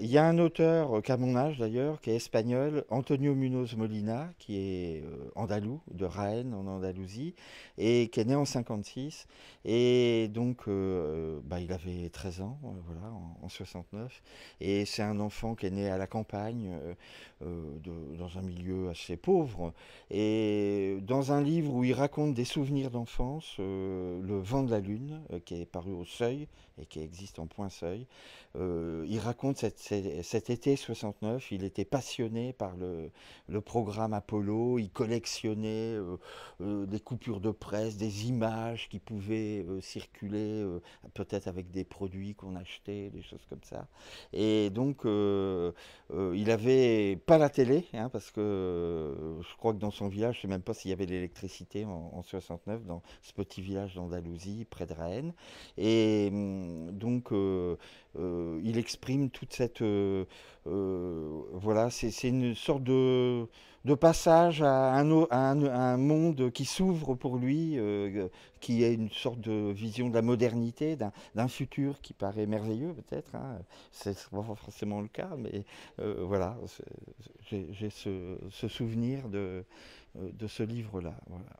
il y a un auteur euh, qui a mon âge d'ailleurs, qui est espagnol, Antonio Munoz Molina, qui est euh, andalou, de Raen en Andalousie, et qui est né en 56. Et donc, euh, bah, il avait 13 ans, voilà, en, 69. Et c'est un enfant qui est né à la campagne, dans un milieu assez pauvre. Et dans un livre où il raconte des souvenirs d'enfance, Le vent de la lune, qui est paru au Seuil et qui existe en point Seuil, il raconte cet été 69, il était passionné par le, programme Apollo, il collectionnait euh, euh, des coupures de presse, des images qui pouvaient euh, circuler, peut-être avec des produits qu'on achetait, des choses comme ça. Et donc, il avait pas la télé, hein, parce que je crois que dans son village, je ne sais même pas s'il y avait l'électricité en, en, 69, dans ce petit village d'Andalousie, près de Rennes. Et hum, donc, il exprime toute cette euh, euh, voilà, c'est une sorte de, passage à un, monde qui s'ouvre pour lui, euh, qui est une sorte de vision de la modernité, d'un futur qui paraît merveilleux peut-être. Hein. C'est pas forcément le cas, mais voilà, j'ai ce, ce, souvenir de, de ce livre-là. Voilà.